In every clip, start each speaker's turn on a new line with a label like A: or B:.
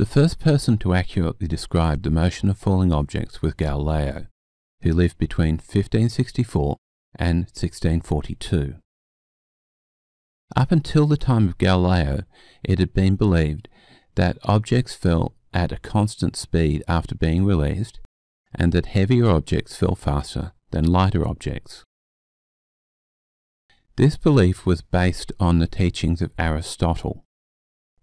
A: The first person to accurately describe the motion of falling objects was Galileo, who lived between 1564 and 1642. Up until the time of Galileo, it had been believed that objects fell at a constant speed after being released, and that heavier objects fell faster than lighter objects. This belief was based on the teachings of Aristotle,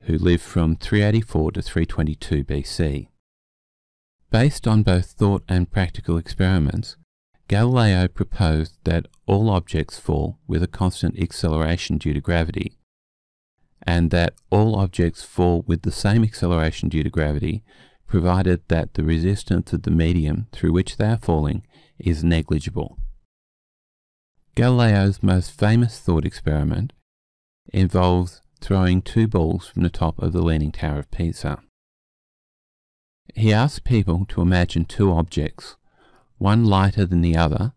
A: who lived from 384 to 322 BC. Based on both thought and practical experiments, Galileo proposed that all objects fall with a constant acceleration due to gravity, and that all objects fall with the same acceleration due to gravity, provided that the resistance of the medium through which they are falling is negligible. Galileo's most famous thought experiment involves throwing two balls from the top of the Leaning Tower of Pisa. He asked people to imagine two objects, one lighter than the other,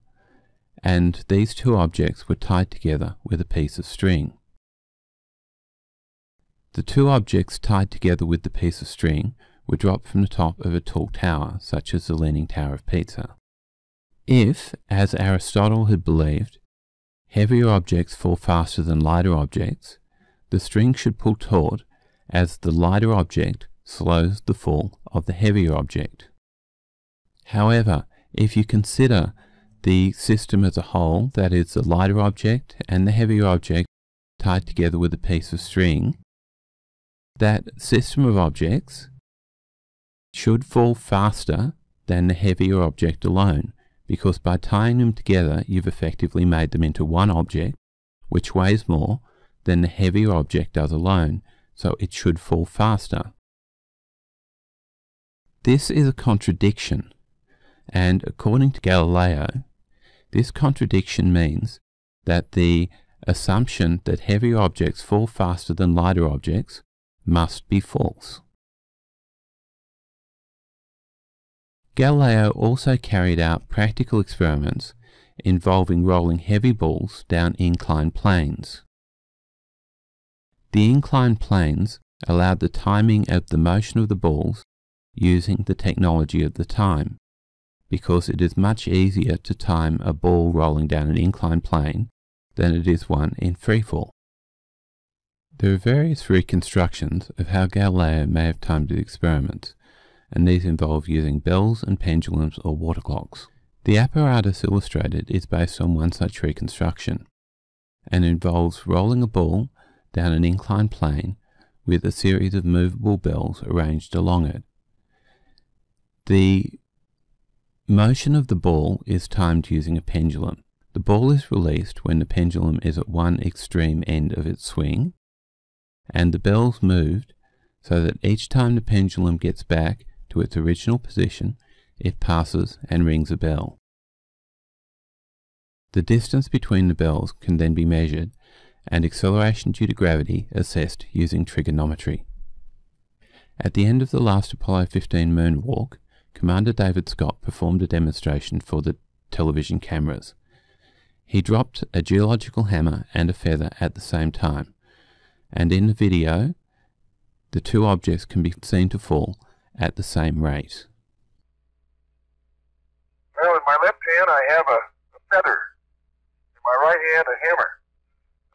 A: and these two objects were tied together with a piece of string. The two objects tied together with the piece of string were dropped from the top of a tall tower, such as the Leaning Tower of Pisa. If, as Aristotle had believed, heavier objects fall faster than lighter objects, the string should pull taut as the lighter object slows the fall of the heavier object. However, if you consider the system as a whole, that is the lighter object and the heavier object tied together with a piece of string, that system of objects should fall faster than the heavier object alone, because by tying them together you've effectively made them into one object, which weighs more than the heavier object does alone, so it should fall faster. This is a contradiction, and according to Galileo, this contradiction means that the assumption that heavier objects fall faster than lighter objects must be false. Galileo also carried out practical experiments involving rolling heavy balls down inclined planes. The inclined planes allowed the timing of the motion of the balls using the technology of the time, because it is much easier to time a ball rolling down an inclined plane than it is one in freefall. There are various reconstructions of how Galileo may have timed his experiments, and these involve using bells and pendulums or water clocks. The apparatus illustrated is based on one such reconstruction, and involves rolling a ball down an inclined plane with a series of movable bells arranged along it. The motion of the ball is timed using a pendulum. The ball is released when the pendulum is at one extreme end of its swing, and the bells moved so that each time the pendulum gets back to its original position, it passes and rings a bell. The distance between the bells can then be measured and acceleration due to gravity assessed using trigonometry. At the end of the last Apollo 15 moonwalk, Commander David Scott performed a demonstration for the television cameras. He dropped a geological hammer and a feather at the same time, and in the video, the two objects can be seen to fall at the same rate.
B: Well, in my left hand I have a, a feather, in my right hand a hammer.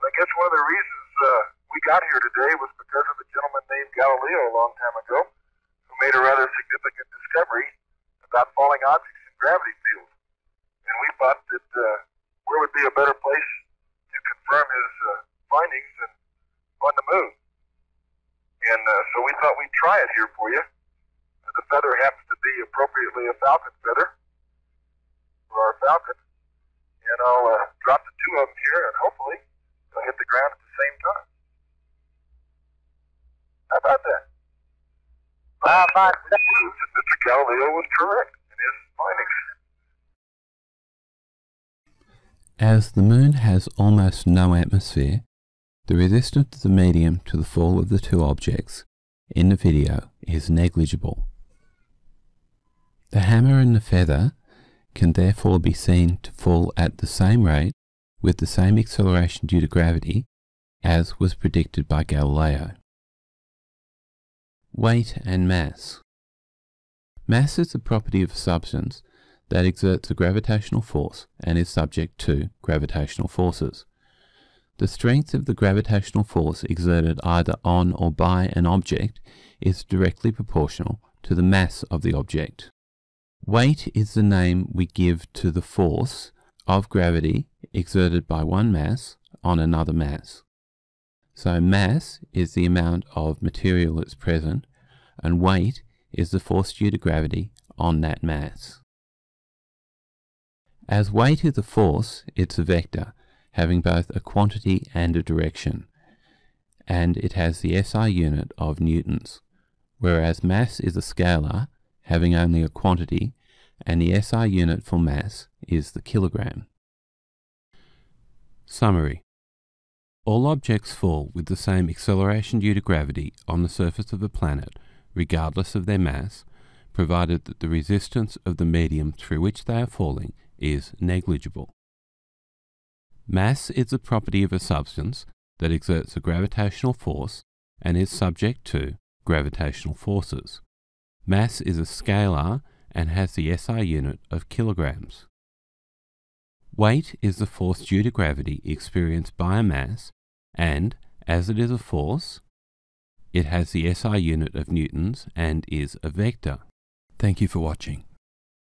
B: I guess one of the reasons uh, we got here today was because of a gentleman named Galileo a long time ago who made a rather significant discovery about falling objects in gravity fields. And we thought that uh, where would be a better place to confirm his uh, findings than on the moon. And uh, so we thought we'd try it here for you. Uh, the feather happens to be appropriately a falcon feather for our falcon. And I'll uh, drop the two of them here, and hopefully they'll hit the ground at the same time. How about that?
C: How about that?
B: Mr. Galileo was correct in his findings.
A: As the moon has almost no atmosphere, the resistance of the medium to the fall of the two objects in the video is negligible. The hammer and the feather can therefore be seen to fall at the same rate with the same acceleration due to gravity as was predicted by Galileo. Weight and mass. Mass is the property of a substance that exerts a gravitational force and is subject to gravitational forces. The strength of the gravitational force exerted either on or by an object is directly proportional to the mass of the object. Weight is the name we give to the force of gravity exerted by one mass on another mass. So mass is the amount of material that's present, and weight is the force due to gravity on that mass. As weight is a force, it's a vector, having both a quantity and a direction, and it has the SI unit of newtons, whereas mass is a scalar, having only a quantity, and the SI unit for mass is the kilogram. Summary All objects fall with the same acceleration due to gravity on the surface of a planet, regardless of their mass, provided that the resistance of the medium through which they are falling is negligible. Mass is a property of a substance that exerts a gravitational force and is subject to gravitational forces. Mass is a scalar and has the SI unit of kilograms. Weight is the force due to gravity experienced by a mass, and, as it is a force, it has the SI unit of newtons and is a vector. Thank you for watching.